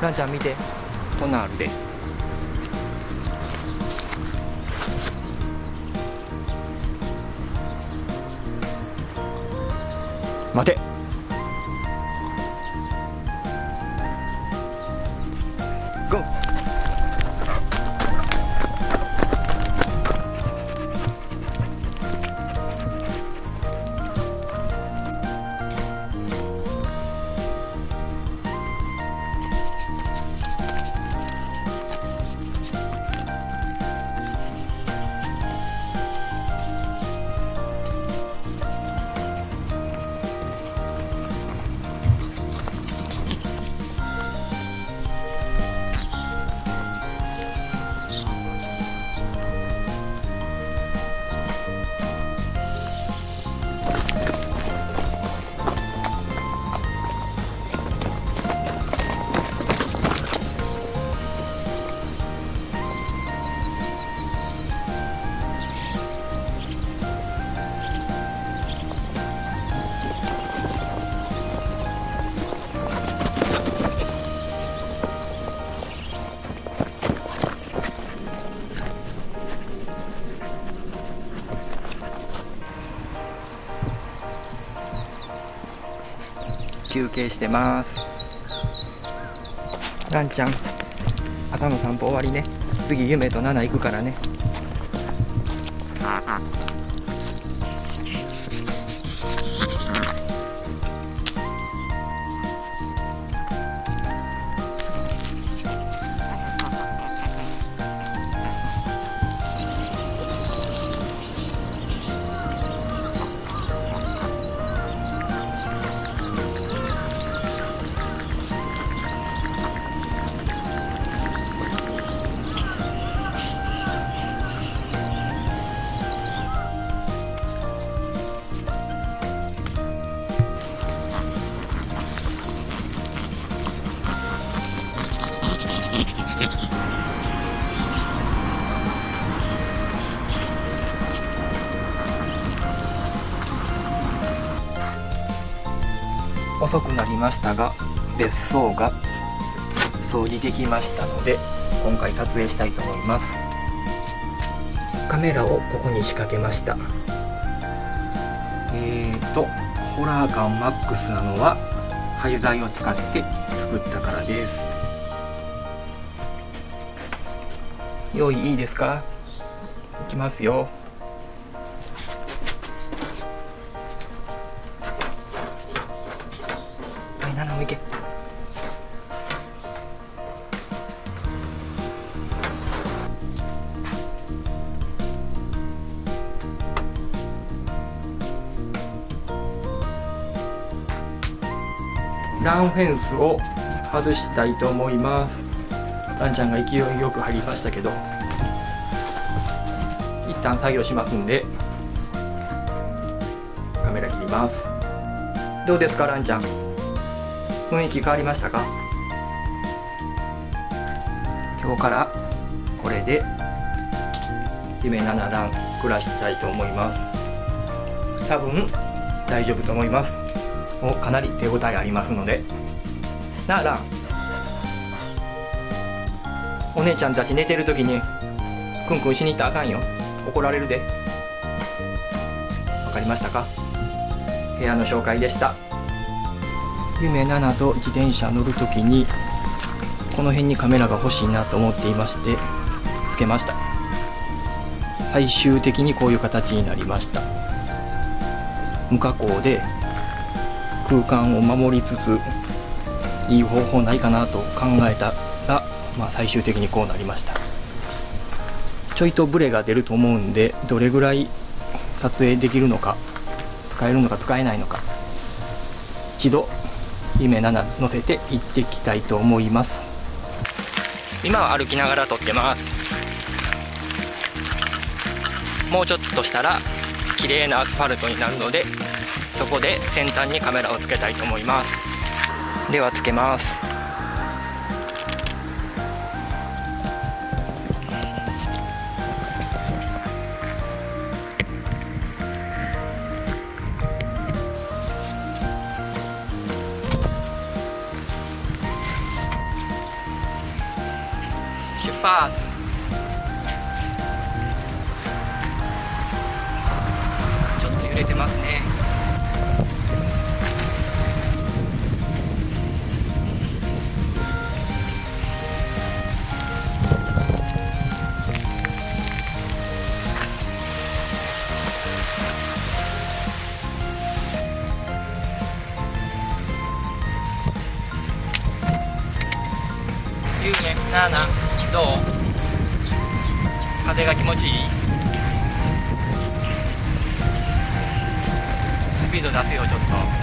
ランちゃん見て。こんなんあるで。待て。ゴー。休憩してます。ランちゃん朝の散歩終わりね。次夢とナナ行くからね。遅くなりましたが別荘が掃除できましたので今回撮影したいと思います。カメラをここに仕掛けました。えーとホラー感マックスなのは廃材を使って作ったからです。用意いいですか？いきますよ。い7もいけランフェンスを外したいと思います。ランちゃんが勢いよく入りましたけど一旦作業しますんでカメラ切ります。どうですかランちゃん？雰囲気変わりましたか？今日からこれで夢7ラン暮らしたいと思います。多分大丈夫と思います。もうかなり手応えありますので。なあランお姉ちゃんたち寝てる時にクンクンしに行ったらあかんよ。怒られるで。わかりましたか？部屋の紹介でした。夢7と自転車乗るときにこの辺にカメラが欲しいなと思っていましてつけました。最終的にこういう形になりました。無加工で空間を守りつついい方法ないかなと考えたら、まあ、最終的にこうなりました。ちょいとブレが出ると思うんでどれぐらい撮影できるのか使えるのか使えないのか一度夢7乗せて行ってきたいと思います。今は歩きながら撮ってます。もうちょっとしたら綺麗なアスファルトになるのでそこで先端にカメラをつけたいと思います。ではつけます。発ちょっと揺れてますねなあなどう？風が気持ちいい？スピード出せよちょっと。